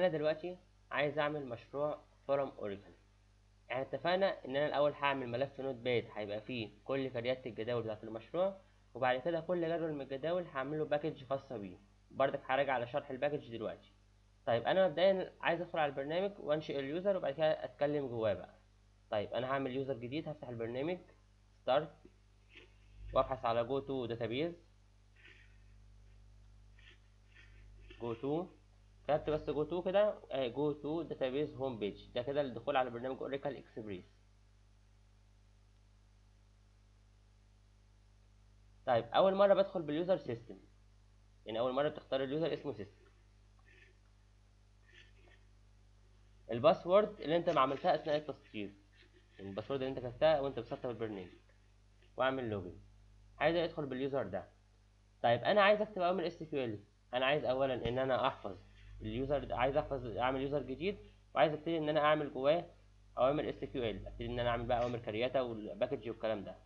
أنا دلوقتي عايز أعمل مشروع form Oracle إحنا اتفقنا إن أنا الأول هعمل ملف Notepad هيبقى فيه كل create الجداول بتاعة المشروع وبعد كده كل جدول من الجداول هعمله package خاصه بيه. برضك هراجع على شرح ال package دلوقتي. طيب أنا مبدئيا عايز أدخل على البرنامج وأنشئ ال user وبعد كده أتكلم جواه بقى. طيب أنا هعمل user جديد هفتح البرنامج start وأبحث على go to database go to كتبت بس go to كده go to database home page ده كده الدخول على برنامج Oracle Express طيب أول مرة بدخل بال user system يعني أول مرة بتختار ال user اسمه system ال password اللي أنت ما عملتها أثناء التسطيب يعني ال password اللي أنت كتبتها وأنت بتسطب البرنامج. واعمل login عايز أدخل بال user ده. طيب أنا عايز أكتب اوامر SQL أنا عايز اولا إن أنا أحفظ ال user عايز أحفظ أعمل user جديد وعايز أبتدي إن أنا أعمل جواه أوامر SQL أبتدي إن أنا أعمل بقى أوامر create وال package والكلام ده.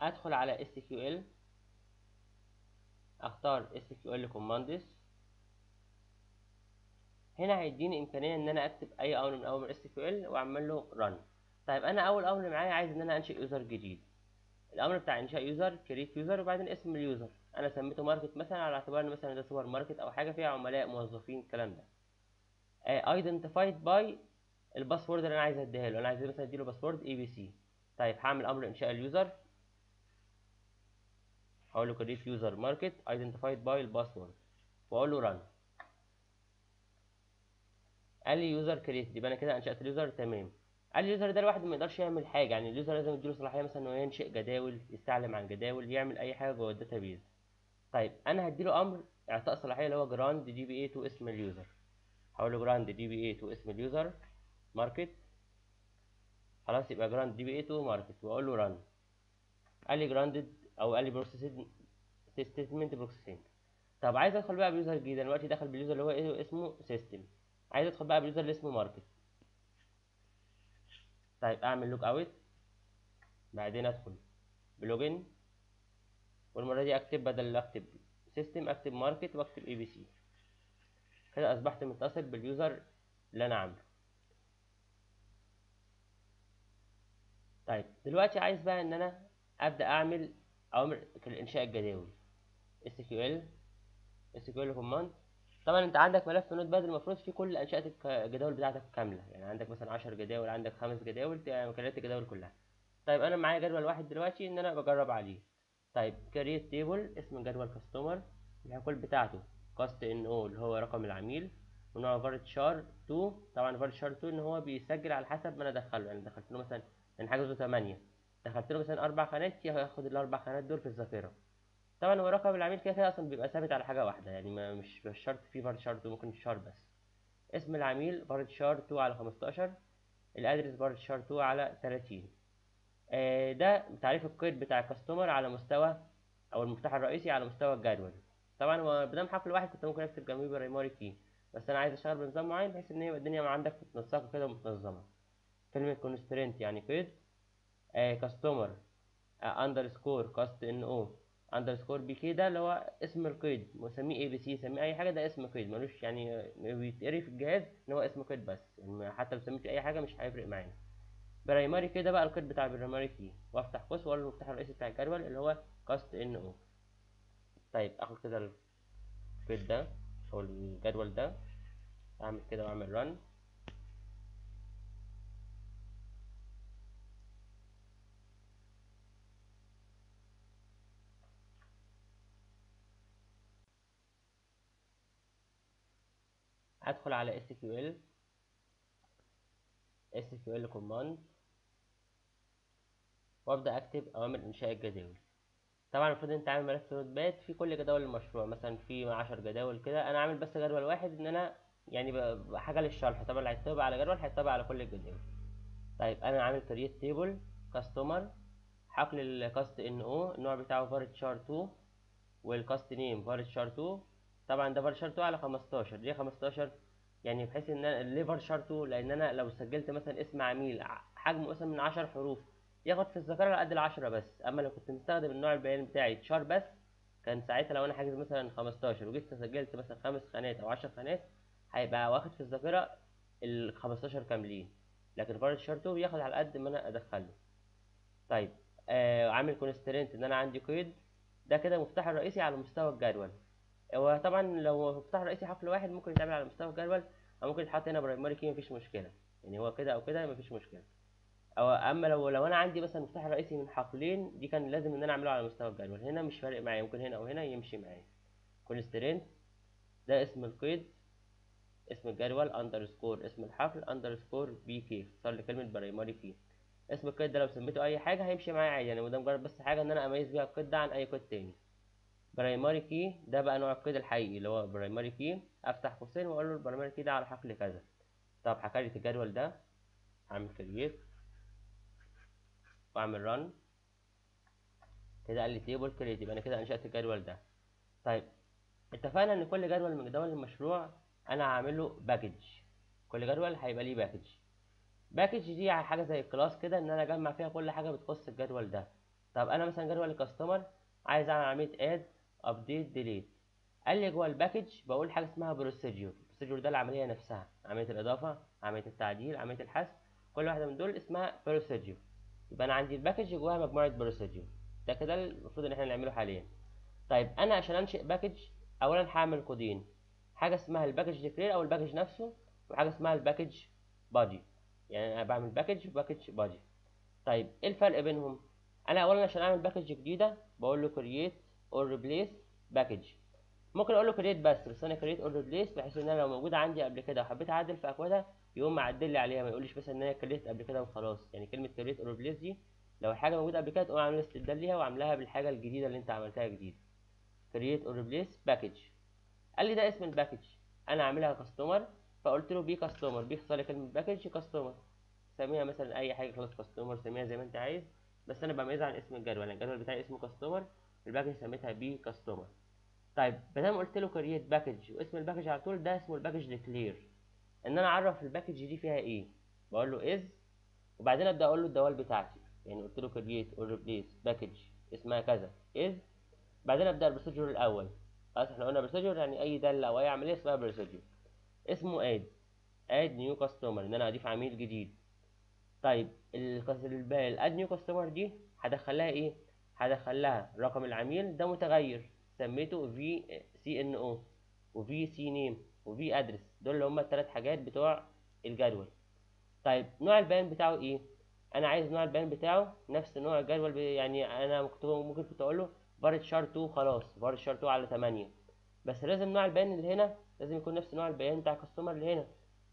أدخل على SQL أختار SQL commands. هنا هيديني إمكانية إن أنا أكتب أي أمر من أوامر SQL وأعمل له run. طيب أنا أول أمر معايا عايز إن أنا أنشئ user جديد. الأمر بتاع إنشاء user create user وبعدين اسم ال user. أنا سميته market مثلا على اعتبار إن مثلا ده سوبر ماركت أو حاجة فيها عملاء موظفين الكلام ده. identified by ال password اللي أنا عايز أديها له. أنا عايز مثلا أديله password ABC طيب هعمل أمر إنشاء ال user. هقول له create user market identified by ال password. وأقول له run. قال لي user create. يبقى أنا كده أنشأت ال user تمام. ال user ده لوحده ما يقدرش يعمل حاجة. يعني ال user لازم يديله صلاحية مثلا انه ينشئ جداول يستعلم عن جداول يعمل أي حاجة جوه ال database. طيب أنا هديله أمر إعطاء صلاحية اللي هو grant DBA to اسم ال user. هقول له grant DBA to اسم ال user market. خلاص يبقى grant DBA to market وأقول له run قال لي granted أو قال لي processing statement processing طب عايز أدخل بقى ب user جديد. أنا دلوقتي داخل بال user اللي هو إيه اسمه system عايز أدخل بقى بال user اللي اسمه market. طيب أعمل log out بعدين أدخل. ب login والمرة دي أكتب بدل أكتب system أكتب market وأكتب ABC كده أصبحت متصل بال user اللي أنا عامله. طيب دلوقتي عايز بقى إن أنا أبدأ أعمل أوامر انشاء الجداول. SQL SQL command. طبعا أنت عندك ملف notepad المفروض فيه كل انشاء الجداول بتاعتك كاملة. يعني عندك مثلا 10 جداول عندك خمس جداول يعني create الجداول كلها. طيب أنا معايا جدول واحد دلوقتي إن أنا بجرب عليه. طيب create table اسم الجدول customer الحقول بتاعته. cust NO اللي هو رقم العميل. ونوع varchar 2 طبعا varchar 2 إن هو بيسجل على حسب ما أنا ادخله يعني دخلت له مثلا يعني حاجة 8 دخلت له مثلا أربع خانات ياخد الأربع خانات دول في الذاكرة. طبعا هو رقم العميل كده كده أصلا بيبقى ثابت على حاجة واحدة يعني ما مش مش شرط في varchar ممكن char بس. اسم العميل varchar 2 على 15 ال address varchar 2 على 30 آه ده تعريف القيد بتاع ال customer على مستوى أو المفتاح الرئيسي على مستوى الجدول. طبعا هو بدام حقل واحد كنت ممكن أكتب جنبيه primary key بس أنا عايز أشتغل بنظام معين بحيث إن يبقى الدنيا عندك متنسقة كده ومتنظمة. كلمه constraint يعني قيد customer underscore cust NO underscore PK ده اللي هو اسم القيد مسميه ABC سميه أي حاجة ده اسم قيد. ملوش يعني بيتقري في الجهاز إن هو اسم قيد بس. يعني حتى لو سميت أي حاجة مش هيفرق معانا primary key ده بقى القيد بتاع ال primary key وافتح قوس وأقول المفتاح الرئيسي بتاع الجدول اللي هو cust NO طيب أخد كده القيد ده أو الجدول ده أعمل كده وأعمل run هدخل على SQL SQL command. وأبدأ أكتب أوامر إنشاء الجداول. طبعا المفروض أنت عامل ملف notepad في كل جداول المشروع مثلا في 10 جداول كده. أنا عامل بس جدول واحد إن أنا يعني حاجة للشرح. طبعا اللي هيتطبق على جدول هيتطبق على كل الجداول. طيب أنا عامل create table customer حقل ال cust NO النوع بتاعه varchar 2 وال cust name varchar 2 طبعا ده 2 على 15 ليه 15 يعني بحيث إن أنا ليه 2 لأن أنا لو سجلت مثلا اسم عميل حجمه مثلا من 10 حروف ياخد في الذاكرة على قد العشرة بس. أما لو كنت مستخدم النوع البياني بتاعي char بس كان ساعتها لو أنا حاجز مثلا 15 وجيت سجلت مثلا خمس خانات أو 10 خانات هيبقى واخد في الذاكرة ال 15 كاملين. لكن char 2 بياخد على قد ما أنا أدخله. طيب آه عامل constraint إن أنا عندي قيد. ده كده المفتاح الرئيسي على مستوى الجدول. هو طبعا لو مفتاح رئيسي حقل واحد ممكن يتعمل على مستوى الجدول أو ممكن يتحط هنا primary key مفيش مشكلة. يعني هو كده أو كده مفيش مشكلة. أو أما لو لو أنا عندي مثلا مفتاح رئيسي من حقلين دي كان لازم إن أنا أعمله على مستوى الجدول. هنا مش فارق معايا ممكن هنا أو هنا يمشي معايا. constraint ده اسم القيد اسم الجدول underscore اسم الحقل underscore PK. اختصار لكلمة primary key. اسم القيد ده لو سميته أي حاجة هيمشي معايا عادي. يعني وده مجرد بس حاجة إن أنا أميز بيها القيد ده عن أي قيد تاني. primary key ده بقى نوع القيد الحقيقي اللي هو primary key. أفتح قوسين وأقول له ال primary key ده على حقل كذا. طب حكايه الجدول ده اعمل create وأعمل run كده قال لي table created يبقى أنا كده أنشأت الجدول ده. طيب اتفقنا إن كل جدول من جدول المشروع أنا هعمل له package كل جدول هيبقى ليه package package دي حاجة زي ال class كده إن أنا أجمع فيها كل حاجة بتخص الجدول ده. طب أنا مثلا جدول ال customer عايز أعمل عمليه add update delete قال لي جوه ال package بقول حاجة اسمها procedure ال procedure ده العملية نفسها. عملية الإضافة عملية التعديل عملية الحذف كل واحدة من دول اسمها procedure يبقى أنا عندي ال package جواها مجموعة procedure ده كده المفروض إن إحنا نعمله حاليا. طيب أنا عشان أنشئ package اولا هعمل كودين حاجة اسمها ال package declare أو ال package نفسه وحاجة اسمها ال package body يعني أنا بعمل package و package body طيب إيه الفرق بينهم؟ أنا اولا عشان أعمل package جديدة بقول له create or replace package ممكن أقول له create بس بس أنا create or replace بحيث ان أنا لو موجودة عندي قبل كده وحبيت أعدل في أكوادها يقوم معدل لي عليها ما يقوليش بس إن أنا created قبل كده وخلاص. يعني كلمة create or replace دي لو حاجة موجودة قبل كده تقوم عامل استبدال ليها وعاملاها بالحاجة الجديدة اللي أنت عملتها جديد. create or replace package قال لي ده اسم ال package أنا عاملها customer فقلت له P customer P اختصار كلمه package customer سميها مثلا أي حاجة خلاص customer سميها زي ما أنت عايز بس أنا بميزها عن اسم الجدول. يعني الجدول بتاعي اسمه customer ال package سميتها P customer طيب بدل ما قلت له create package واسم ال package على طول ده اسمه ال package declare إن أنا أعرف ال package دي فيها إيه؟ بقول له is وبعدين أبدأ أقول له الدوال بتاعتي. يعني قلت له create or replace package اسمها كذا. is بعدين أبدأ ال procedure الأول. خلاص إحنا قلنا procedure يعني أي دالة أو أي عملية اسمها procedure اسمه add add new customer إن أنا أضيف عميل جديد. طيب ال add new customer دي هدخلها إيه؟ هدخلها رقم العميل ده متغير. سميته V C N O و V C name و V address دول اللي هما الثلاث حاجات بتوع الجدول. طيب نوع البيان بتاعه إيه؟ أنا عايز نوع البيان بتاعه نفس نوع الجدول يعني أنا كنت ممكن كنت أقول له varchar 2 خلاص varchar 2 على 8 بس لازم نوع البيان اللي هنا لازم يكون نفس نوع البيان بتاع ال customer اللي هنا.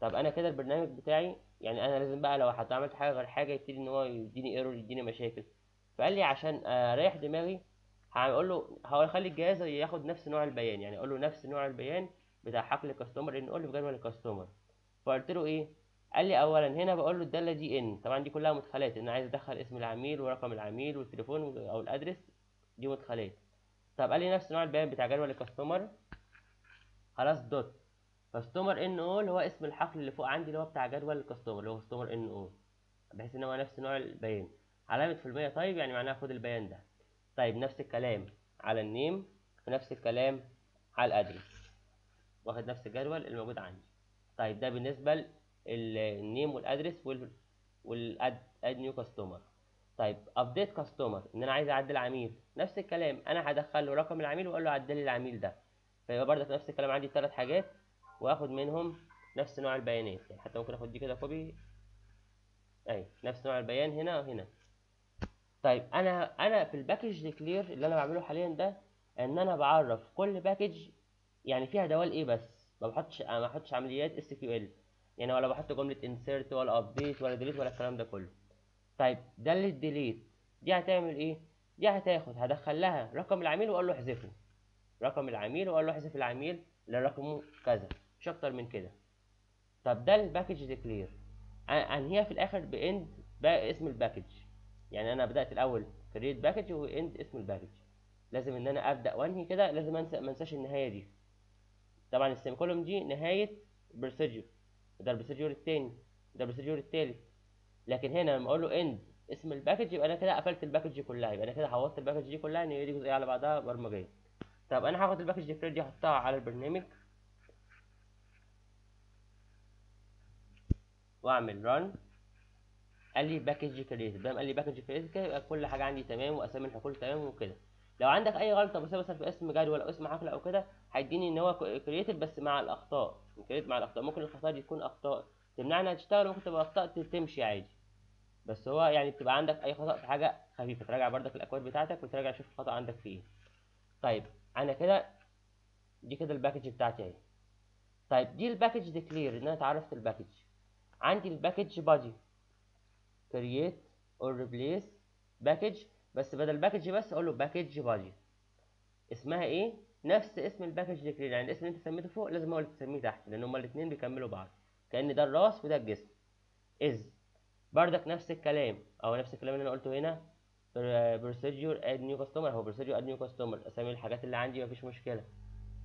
طب أنا كده البرنامج بتاعي يعني أنا لازم بقى لو حتى عملت حاجة غير حاجة يبتدي إن هو يديني error يديني مشاكل. فقال لي عشان اريح دماغي هقول له هخلي الجهاز ياخد نفس نوع البيان يعني أقول له نفس نوع البيان بتاع حقل الكاستمر ان أقول له في جدول الكاستمر فقلت له إيه؟ قال لي اولا هنا بقول له الدالة دي إن. طبعا دي كلها مدخلات إن عايز أدخل اسم العميل ورقم العميل والتليفون أو الأدرس دي مدخلات. طب قال لي نفس نوع البيان بتاع جدول الكاستمر خلاص دوت كاستمر إن أو اللي هو اسم الحقل اللي فوق عندي اللي هو بتاع جدول الكاستمر اللي هو كاستمر إن أو بحيث إن هو نفس نوع البيان. علامة في المية طيب يعني معناها خد البيان ده. طيب نفس الكلام على ال name ونفس الكلام على ال address واخد نفس الجدول اللي موجود عندي. طيب ده بالنسبة لل name وال address وال وال add add new customer. طيب update customer إن أنا عايز أعدل عميل. نفس الكلام أنا هدخل له رقم العميل وأقول له عدل لي العميل ده. فيبقى برضك نفس الكلام عندي ثلاث حاجات وآخد منهم نفس نوع البيانات. يعني حتى ممكن آخد دي كده copy اهي نفس نوع البيان هنا وهنا. طيب أنا أنا في ال package declare اللي أنا بعمله حاليا ده إن أنا بعرف كل package يعني فيها دوال إيه بس ما بحطش ما بحطش عمليات SQL يعني ولا بحط جملة insert ولا update ولا delete ولا الكلام ده كله. طيب ده اللي ال delete دي هتعمل إيه؟ دي هتاخد هدخل لها رقم العميل وأقول له احذفه. رقم العميل وأقول له احذف العميل اللي رقمه كذا. مش أكتر من كده. طب ده ال package declare أنهيها في الآخر ب end بقى اسم ال package. يعني أنا بدأت الأول create package و end اسم ال package لازم إن أنا أبدأ وأنهي كده لازم أنسى ما أنساش النهاية دي. طبعا ال semicolon دي نهاية procedure ده ال procedure التاني ده ال procedure التالت. لكن هنا لما أقول له end اسم ال package يبقى أنا كده قفلت ال package كلها يبقى أنا كده حولت ال package دي كلها إن هي دي جزئية على بعضها برمجية. طب أنا هاخد ال package declare دي أحطها على البرنامج وأعمل run قال لي package created قال لي package created كده يبقى كل حاجة عندي تمام وأسامي الحقول تمام وكده. لو عندك أي غلطة بس مثلا في اسم جدول أو اسم حقل أو كده هيديني إن هو created بس مع الأخطاء. created مع الأخطاء. ممكن الاخطاء دي تكون أخطاء تمنعنا تشتغل ممكن تبقى أخطاء تمشي عادي. بس هو يعني بتبقى عندك أي خطأ في حاجة خفيفة. تراجع بردك الأكواد بتاعتك وتراجع شوف الخطأ عندك في إيه. طيب أنا كده دي كده ال package بتاعتي أهي. طيب دي ال package declare إن أنا اتعرفت ال package. عندي ال package body create or replace package بس بدل package بس أقول له package body اسمها إيه؟ نفس اسم ال package declare يعني الاسم اللي أنت سميته فوق لازم هو اللي تسميه تحت لأن هما الاثنين بيكملوا بعض. كأن ده الراس وده الجسم. is. بردك نفس الكلام أو نفس الكلام اللي أنا قلته هنا. Procedure add new customer. هو procedure add new customer. أسامي الحاجات اللي عندي مفيش مشكلة.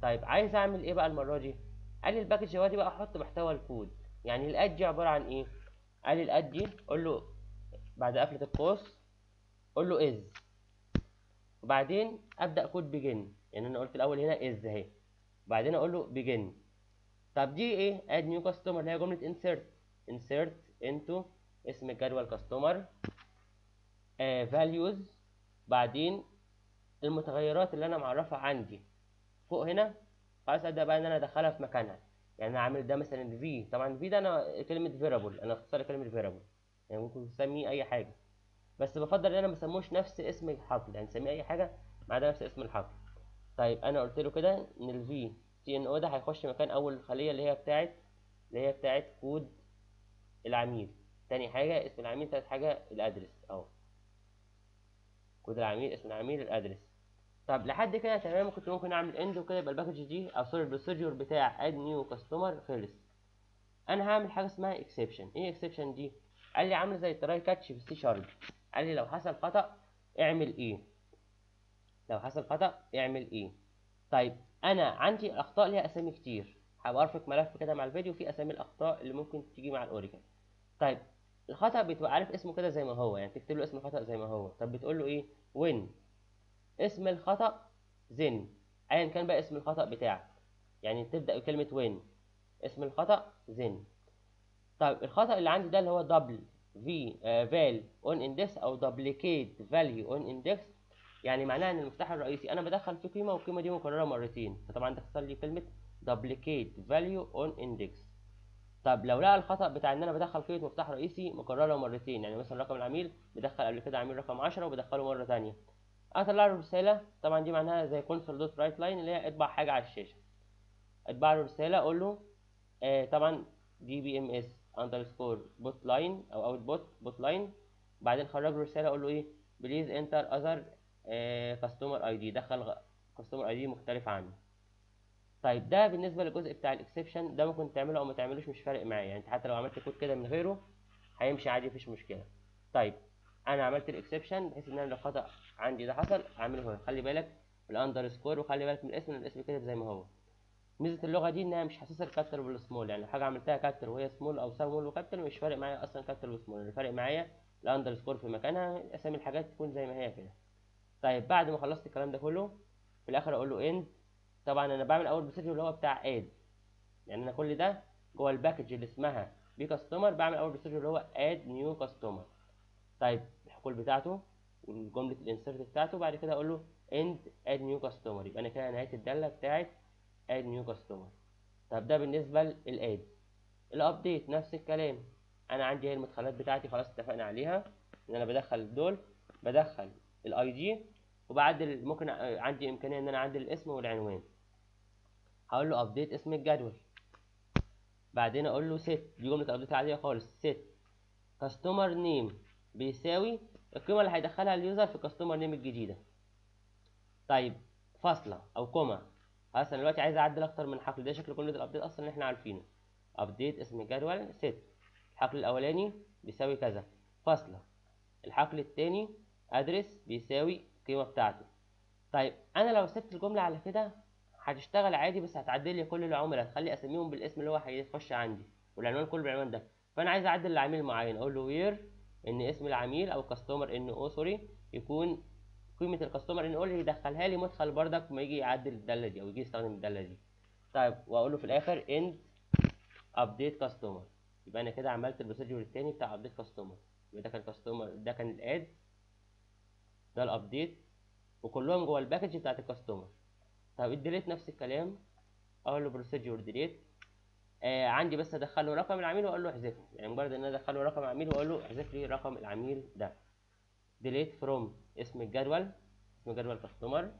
طيب عايز أعمل إيه بقى المرة دي؟ قال لي ال package دي بقى أحط محتوى الكود. يعني ال add دي عبارة عن إيه؟ قال لي ال add دي قول له بعد قفلة القوس قول له is وبعدين أبدأ كود begin يعني أنا قلت الأول هنا is أهي. وبعدين أقول له begin طب دي إيه؟ add new customer اللي هي جملة insert insert into اسم الجدول customer values بعدين المتغيرات اللي أنا معرفها عندي. فوق هنا خلاص أبدأ بقى إن أنا أدخلها في مكانها. يعني أنا عامل ده مثلا في طبعا في ده أنا كلمة variable أنا اختصار كلمة variable يعني ممكن تسميه أي حاجة. بس بفضل إن أنا ما أسموش نفس اسم الحقل يعني نسميه أي حاجة ما عدا نفس اسم الحقل طيب أنا قلت له كده إن ال V C N O ده هيخش مكان أول خلية اللي هي بتاعت اللي هي بتاعت كود العميل. تاني حاجة اسم العميل تالت حاجة ال address. أهو. كود العميل اسم العميل ال address. طب لحد كده تمام كنت ممكن أعمل end وكده يبقى ال package دي أو sorry ال procedure بتاع add new customer خلص. أنا هعمل حاجة اسمها exception إيه exception دي؟ قال لي عامل زي ال try catch في ال C sharp. قال لي لو حصل خطأ اعمل إيه؟ لو حصل خطأ اعمل إيه؟ طيب أنا عندي الاخطاء ليها أسامي كتير. هبقى أرفق ملف كده مع الفيديو فيه أسامي الأخطاء اللي ممكن تيجي مع ال origin طيب الخطأ بتبقى عارف اسمه كده زي ما هو يعني تكتب له اسم الخطأ زي ما هو. طب بتقول له إيه؟ when اسم الخطأ then. ايا كان بقى اسم الخطأ بتاعك. يعني تبدأ بكلمة when اسم الخطأ then. طيب الخطأ اللي عندي ده اللي هو dup val val on index أو duplicate value on index يعني معناها إن المفتاح الرئيسي أنا بدخل فيه قيمة والقيمة دي مكررة مرتين. فطبعا تحصل لي كلمة duplicate value on index. طب لو لقى الخطأ بتاع إن أنا بدخل قيمة مفتاح رئيسي مكررة مرتين. يعني مثلا رقم العميل بدخل قبل كده عميل رقم 10 وبدخله مرة ثانية اطلع له رساله طبعا دي معناها زي console dot write line اللي هي اطبع حاجة على الشاشة. اطبع له رسالة أقول له آه طبعا DBMS underscore put line أو output put line بعدين خرج له رسالة أقول له إيه؟ please enter other customer ID دخل customer ID مختلف عني طيب ده بالنسبة للجزء بتاع ال exception ده ممكن تعمله أو ما تعملوش مش فارق معايا. يعني انت حتى لو عملت كود كده من غيره هيمشي عادي مفيش مشكلة. طيب أنا عملت ال exception بحيث إن أنا لو خطأ عندي ده حصل أعمله هنا خلي بالك بال underscore وخلي بالك من الاسم الاسم كده زي ما هو. ميزة اللغة دي إنها مش حاسسها الكابيتال والسمول يعني حاجة عملتها capital وهي small أو small و capital مش فارق معايا أصلا capital و small اللي فارق معايا ال underscore في مكانها أسامي الحاجات تكون زي ما هي كده. طيب بعد ما خلصت الكلام ده كله في الآخر أقول له end طبعا أنا بعمل أول procedure اللي هو بتاع add يعني أنا كل ده جوه ال package اللي اسمها P customer بعمل أول procedure اللي هو add new customer طيب الحقول بتاعته وجمله ال insert بتاعته بعد كده أقول له end add new customer يبقى أنا كده نهاية الداله بتاعت add new customer طب ده بالنسبة لل add. ال update نفس الكلام. أنا عندي هي المدخلات بتاعتي خلاص اتفقنا عليها. إن أنا بدخل دول بدخل ال ID وبعدل ممكن عندي إمكانية إن أنا أعدل الاسم والعنوان. هقول له update اسم الجدول. بعدين أقول له set دي جملة update عادية خالص. set. customer name بيساوي القيمة اللي هيدخلها ال user في customer name الجديدة. طيب فاصلة أو comma. خلاص أنا دلوقتي عايز أعدل أكتر من حقل ده شكل جمله ال update أصلا اللي إحنا عارفينه. update اسم الجدول set. الحقل الأولاني بيساوي كذا. فاصلة. الحقل الثاني address بيساوي القيمه بتاعته. طيب أنا لو سبت الجملة على كده هتشتغل عادي بس هتعدل لي كل العملاء هتخلي أسميهم بالاسم اللي هو هيخش عندي. والعنوان كله بالعنوان ده. فأنا عايز أعدل لعميل معين. أقول له where إن اسم العميل أو customer N O sorry يكون قيمة ال customer N O اللي يدخلها لي مدخل بردك ما يجي يعدل الداله دي أو يجي يستخدم الداله دي. طيب وأقول له في الآخر end update customer يبقى أنا كده عملت ال procedure التاني بتاع update customer يبقى ده كان customer ده كان ال add ده ال update وكلهم جوه ال package بتاعت ال customer طب ال delete نفس الكلام. أقول له procedure delete آه عندي بس أدخله رقم العميل وأقول له احذفه يعني مجرد إن أنا أدخله رقم العميل وأقول له احذف لي رقم العميل ده. delete from اسم الجدول اسم جدول customer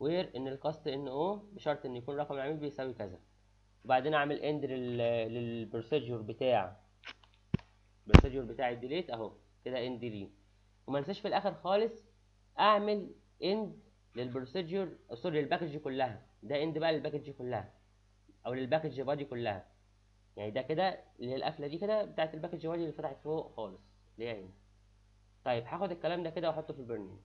where إن ال cust N O بشرط إن يكون رقم العميل بيساوي كذا. وبعدين أعمل end لل procedure بتاع. ال procedure بتاع ال delete أهو كده end ليه. وما انساش في الآخر خالص أعمل end لل procedure sorry لل package كلها. ده end بقى لل package كلها أو لل package body كلها. يعني ده كده اللي هي القفله دي كده بتاعت ال package body اللي فتحت فوق خالص. اللي هي هنا طيب هاخد الكلام ده كده وأحطه في البرنامج.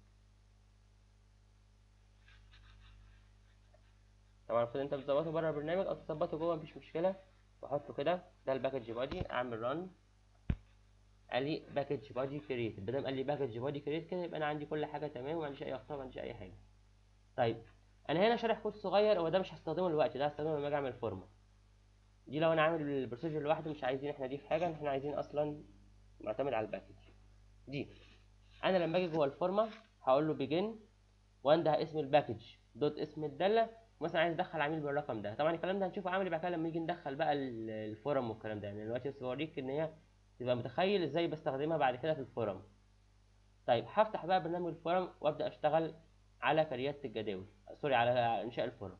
طبعا المفروض انت بتظبطه بره البرنامج أو تظبطه جوه مفيش مشكلة. وأحطه كده ده ال package body أعمل run قال لي package body created بدل قال لي package body created كده يبقى أنا عندي كل حاجة تمام وما عنديش أي أخطاء ما عنديش أي حاجة. طيب أنا هنا شارح كود صغير هو ده مش هستخدمه دلوقتي ده هستخدمه لما أجي أعمل فورمه دي لو أنا عامل ال procedure لوحده مش عايزين إحنا دي في حاجة إحنا عايزين أصلا معتمد على ال package. دي. أنا لما أجي جوه الفورمة هقول له begin وأنده اسم ال package dot اسم الدالة. مثلا عايز أدخل عميل بالرقم ده. طبعا الكلام ده هنشوفه عامل بعد كده لما نيجي ندخل بقى ال form والكلام ده. يعني دلوقتي بس بوريك إن هي تبقى متخيل إزاي بستخدمها بعد كده في ال form. طيب هفتح بقى برنامج ال form وأبدأ أشتغل على create الجداول. sorry على إنشاء ال form.